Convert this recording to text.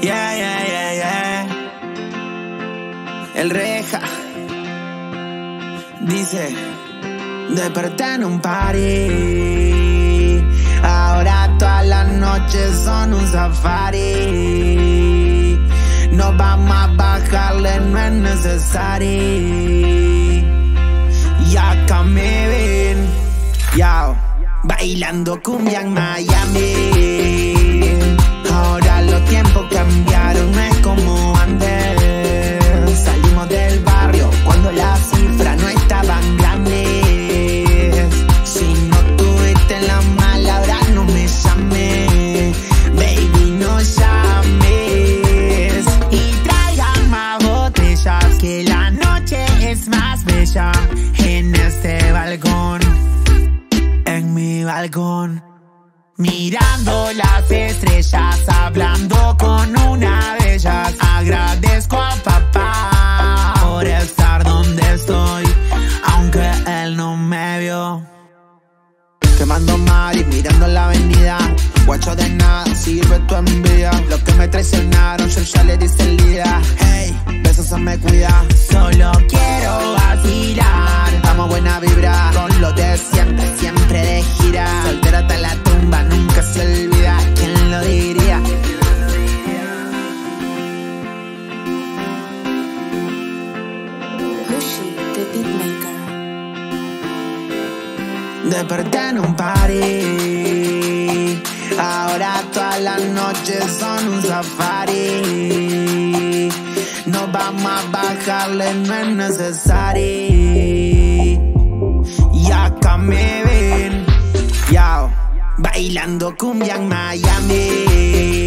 Yeah, yeah, yeah, yeah. El reja dice: Desperté en un party. Ahora todas las noches son un safari. No vamos a bajarle, no es necesario. Y acá me ven, yao, bailando cumbia en Miami. En este balcón, en mi balcón. Mirando las estrellas, hablando con una de ellas. Agradezco a papá por estar donde estoy, aunque él no me vio. Quemando mar y mirando la avenida. Guacho de nada, sirve tu envidia. Los que me traicionaron, yo ya le di salida. Hey, besos se me cuida. Solo Desperté en un party. Ahora todas las noches son un safari. No vamos a bajarle, no es necesario. Y acá me ven, yao, bailando cumbia en Miami.